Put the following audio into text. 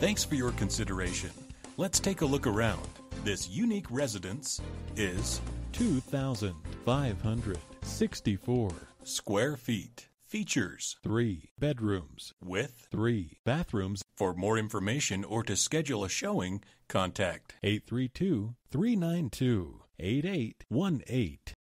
Thanks for your consideration. Let's take a look around. This unique residence is 2,564 square feet. Features three bedrooms with three bathrooms For more information or to schedule a showing, contact 832 392 8818